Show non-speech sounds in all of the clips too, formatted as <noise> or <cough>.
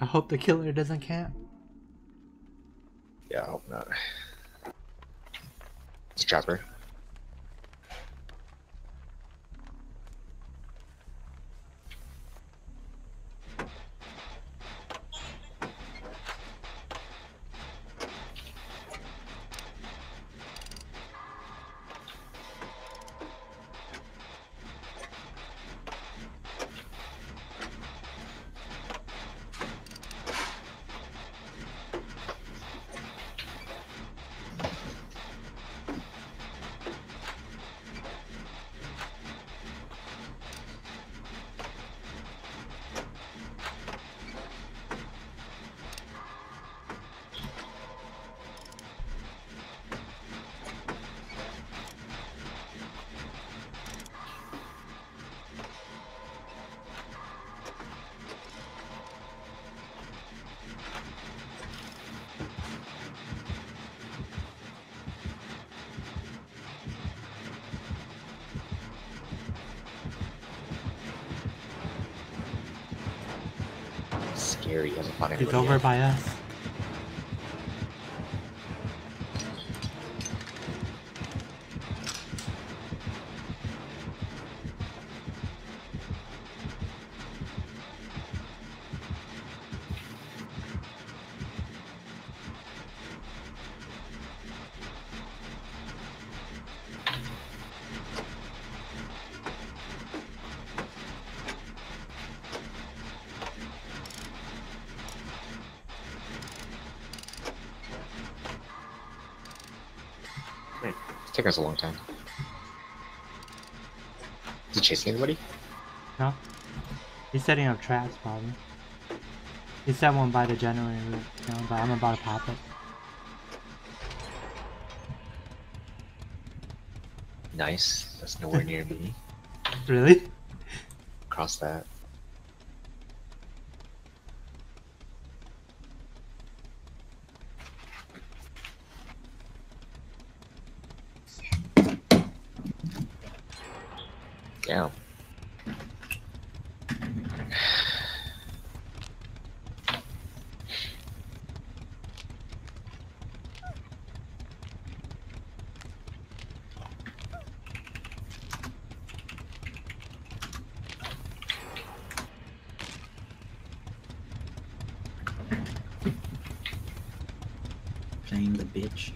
I hope the killer doesn't camp. Yeah, I hope not. It's a Scary. He's over by us. Taking us a long time. Is he chasing anybody? No? He's setting up traps, probably. He set one by the generator, you know, but I'm about to pop it. Nice. That's nowhere near me. <laughs> Really? Cross that. Damn. Playing the bitch.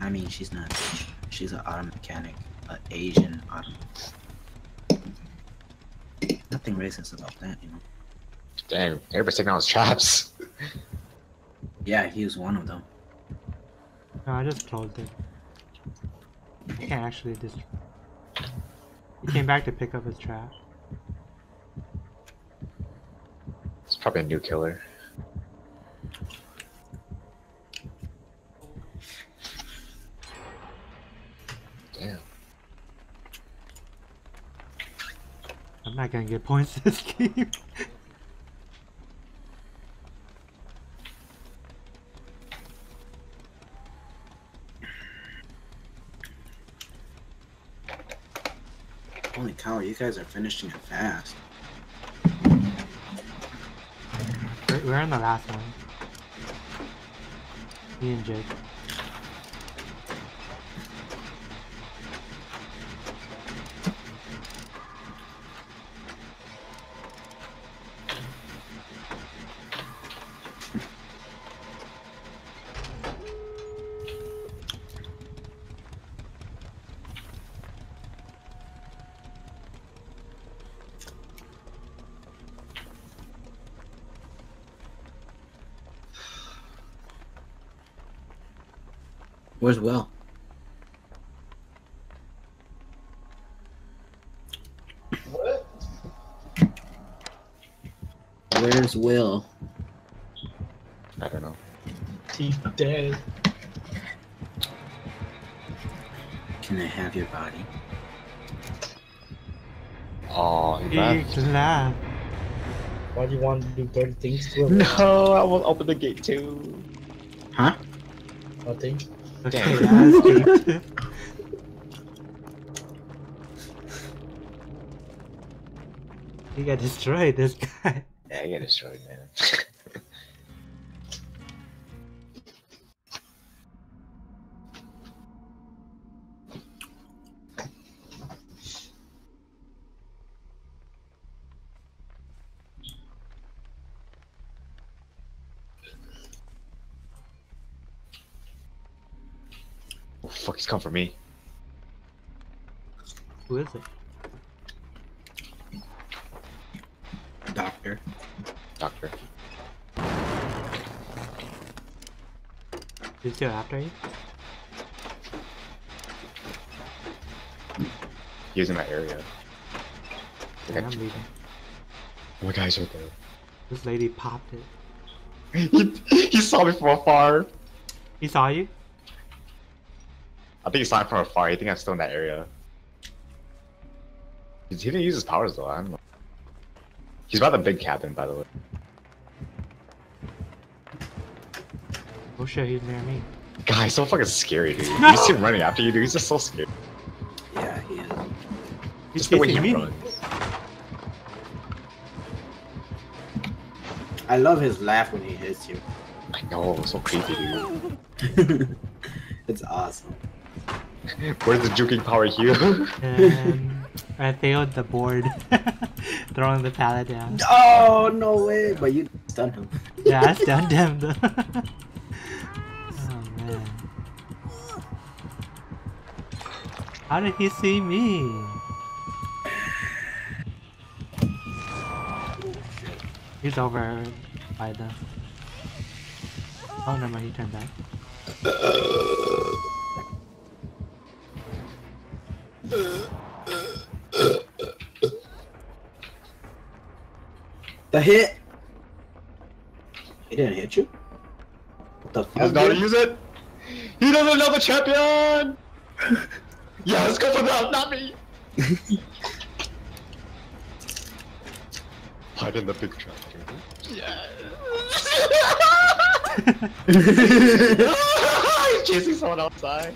I mean, she's not a bitch. She's an auto mechanic, an Asian auto. Nothing racist about that, you know. Damn, everybody's taking all his traps. Yeah, he was one of them. No, I just closed it. I can't actually just. He came back to pick up his trap. It's probably a new killer. Not gonna get points this game. Holy cow, you guys are finishing it fast. We're, we're in the last one. Me and Jake. Where's Will? What? Where's Will? I don't know. He's dead. Can I have your body? Oh, he left. Laugh. Why do you want to do dirty things to him? No, I will open the gate too. Huh? Nothing. Okay. He <laughs> got destroyed, this guy. Yeah, he got destroyed, man. <laughs> fuck, he's come for me. Who is it? Doctor. Doctor. He's still after you? He was in my area. Yeah, I'm leaving. Oh my guy's right there. This lady popped it. he, he saw me from afar. He saw you? I think he's saw me from afar. I think I'm still in that area. He he didn't use his powers though. I don't know. He's by the big cabin, by the way. Oh shit, he's near me. Guy, he's so fucking scary, dude. No! You see him running after you, dude. He's just so scary. Yeah, he is. He's Just the way he me. runs. I love his laugh when he hits you. I know, so creepy, dude. <laughs> it's awesome. <laughs> Where's the juking power here? Um, and <laughs> I failed the board. <laughs> Throwing the pallet down. Oh no way! But you stunned him. Yeah, I stunned him though. oh man. How did he see me? He's over by the. Oh, never mind, he turned back. The hit. He didn't hit you. What the He doesn't fuck? know how to use it. He doesn't know the champion. yeah, let's go for that, not me. <laughs> Hide in the big trap. Yeah. <laughs> He's chasing someone outside.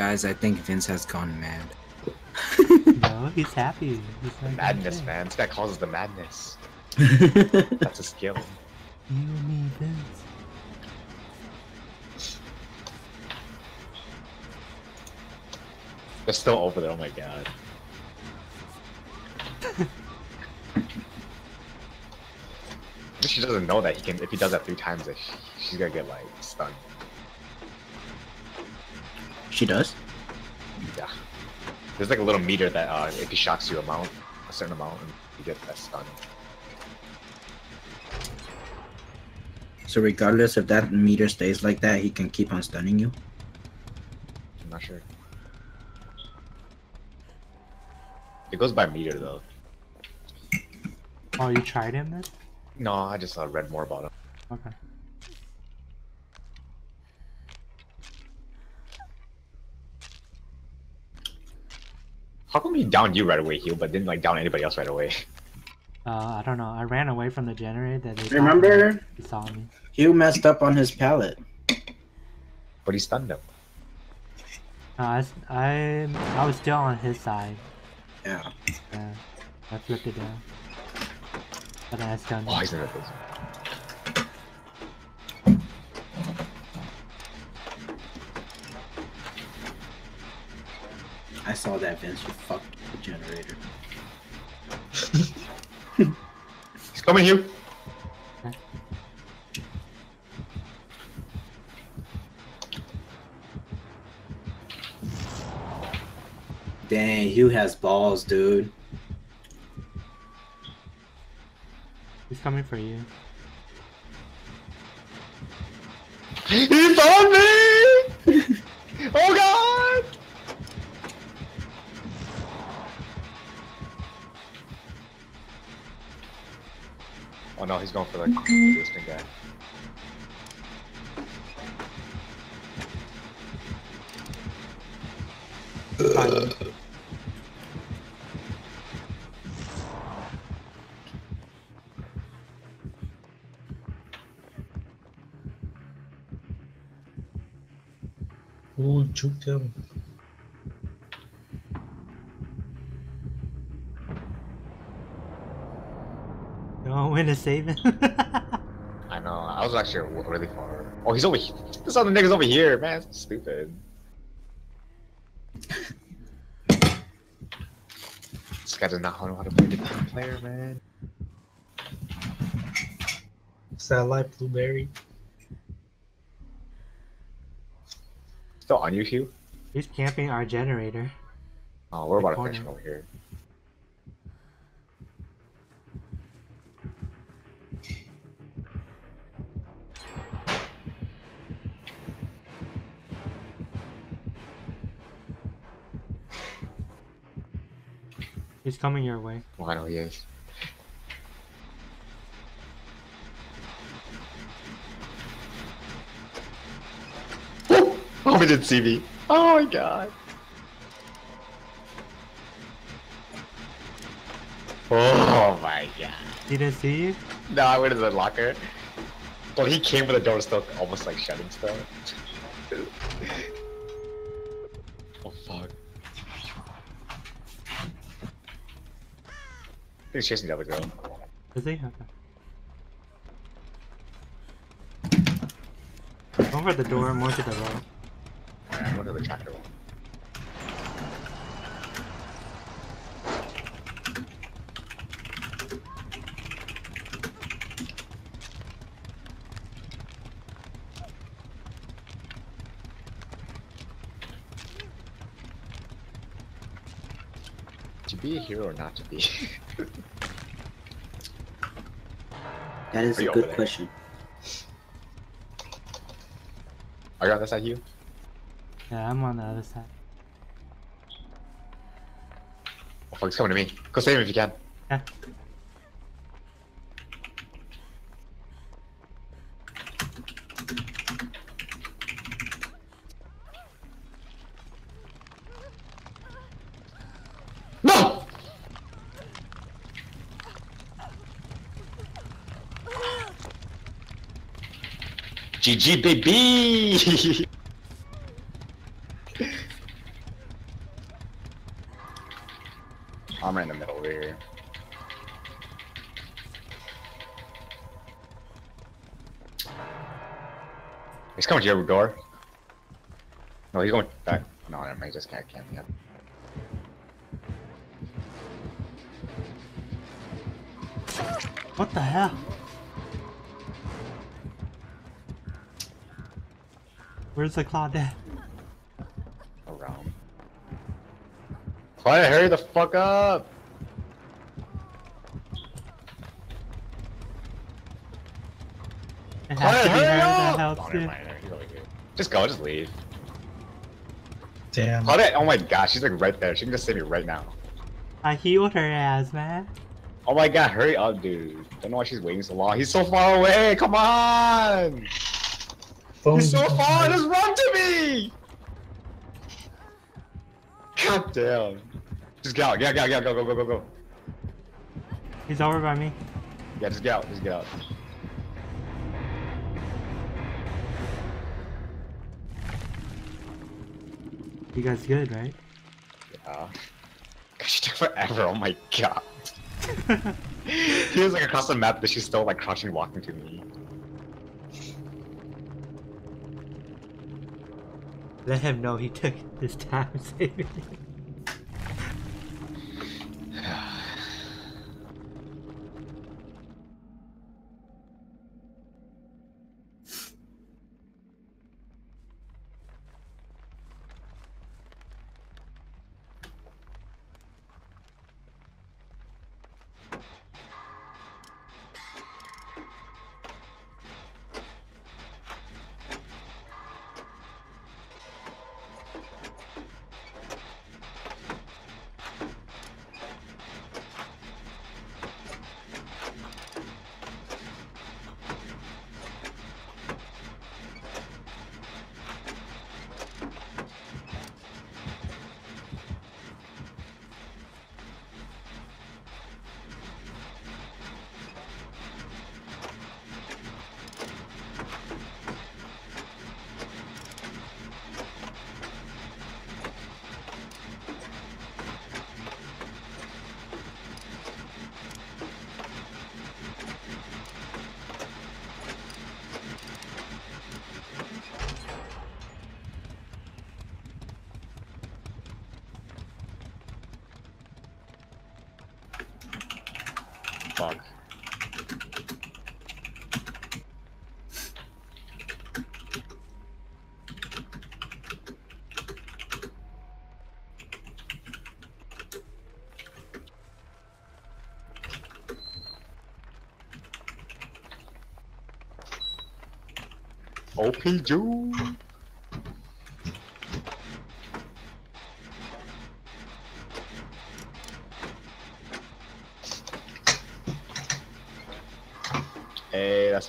Guys, I think Vince has gone mad. <laughs> No, he's <laughs> happy. He's like, Madness, man. This guy causes the madness. That's <laughs> That's a skill. You and me, Vince. They're still over there. Oh my god. But she doesn't know that he can. If he does that three times, she's gonna get like stunned. She does. Yeah. There's like a little meter that uh, if he shocks you amount, a certain amount, and you get that stun. So regardless if that meter stays like that, he can keep on stunning you. I'm not sure. It goes by meter though. Oh, you tried him then? No, I just uh, read more about him. Okay. He downed you right away, heal, but didn't like down anybody else right away? Uh, I don't know. I ran away from the generator. That they Remember, He saw me. Hugh messed up on his pallet. But he stunned him. Uh, I, s- I, I was still on his side. Yeah. Yeah, I flipped it down. But then I stunned Oh, him. he's in the basement. I saw that Vince. You fucked the generator. He's coming, Hugh. Dang, Hugh has balls, dude. He's coming for you. He found me! Oh no, he's going for the distant guy. Fine. Ooh, juked him. You want win to save it? I know. I was actually really far. Oh, he's over here. This other nigga's over here, man. That's stupid. <laughs> this guy does not know how to play the team player, man. Satellite blueberry. Still on you, Hugh? He's camping our generator. Oh, we're about to Corner. finish over here. He's coming your way. Oh, I know he is. Oh, he didn't see me. Oh my god. Oh my god. He didn't see you? No, I went to the locker. But he came with the door still almost like shutting stuff. He's chasing the other girl. Is he? Okay. For the door, more to the right. I'm going to the tractor one. Be a hero or not to be? <laughs> That is Are a good question. Are you on this side, Hugh? Yeah, I'm on the other side. Oh fuck, he's coming to me. Go save him if you can. Yeah. GG baby! <laughs> I'm right in the middle over here. He's coming to your door. No, he's going back. No, never mind. He just can't camp me up. What the hell? Where's the Claudette? around. Quiet, hurry the fuck up! It has Quiet, to be hurry that up! helps Oh, never mind, he's over here. Just go, just leave. Damn. Claudette, oh my god, she's like right there. She can just save me right now. I healed her ass, man. Oh my god, hurry up, dude. Don't know why she's waiting so long. He's so far away, come on! Phone He's so far, work. just run to me! God damn. Just get out, get out, get out, get out, go, go, go, go, go. He's over by me. Yeah, just get out, just get out. You guys good, right? Yeah. <laughs> She took forever, oh my god. <laughs> he was like across the map, but she's still like crouching walking to me. Let him know he took his time <laughs> saving fuck.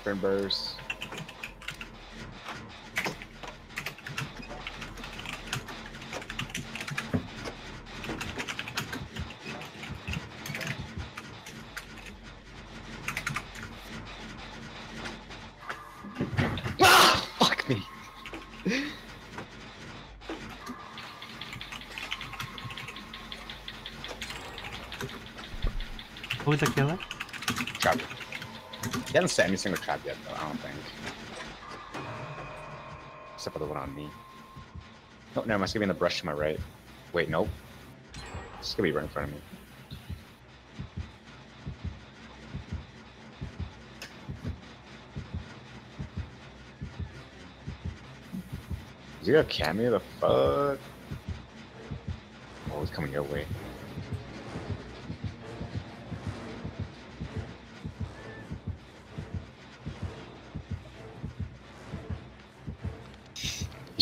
Hey, burst. Ah, fuck me. Who's the killer? Trap. He hasn't set any single trap yet, though, I don't think. Except for the one on me. No, never mind. It's gonna be in the brush to my right. Wait, nope. It's gonna be right in front of me. Is he a cameo? The fuck? Oh, he's coming your way.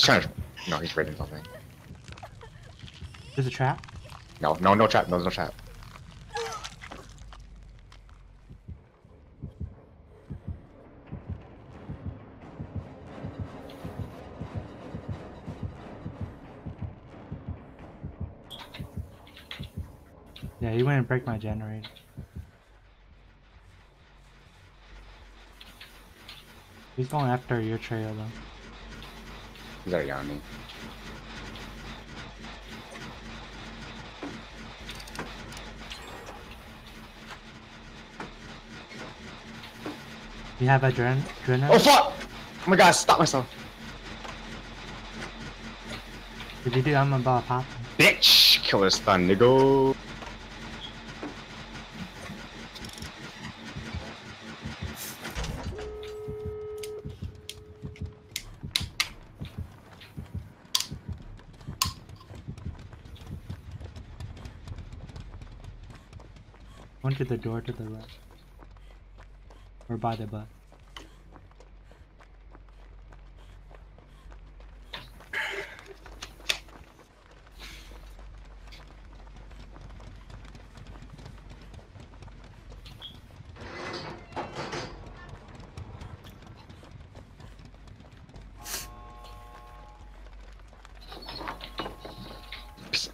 Trying to. No, he's raiding something. There's a trap. No, no, no trap. No, no trap. Yeah, he went and break my generator. He's going after your trail though. He's already on me. You have adren adrenaline? Oh fuck! Oh my god, stop myself. Did you do I'm about to pop? Bitch! Killer stun, nigga. Went to the door to the right. Or by the bus.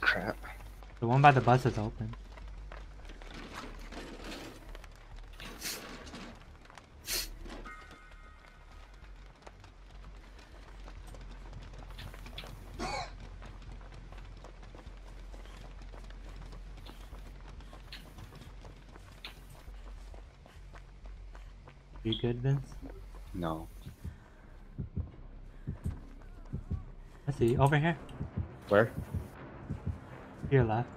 Crap. The one by the bus is open. See. Over here. Where? Your left.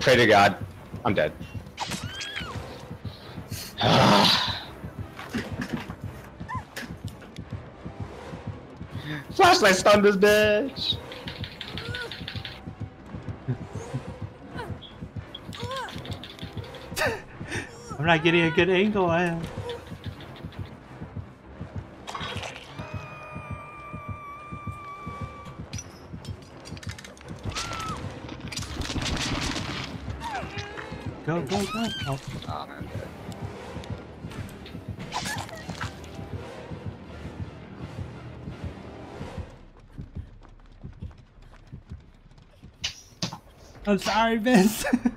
Pray to God. I'm dead. <sighs> Flashlight stunned this bitch. Not getting a good angle. I am. Go, go, go. Oh, Oh man, I'm. Sorry, Vince. <laughs>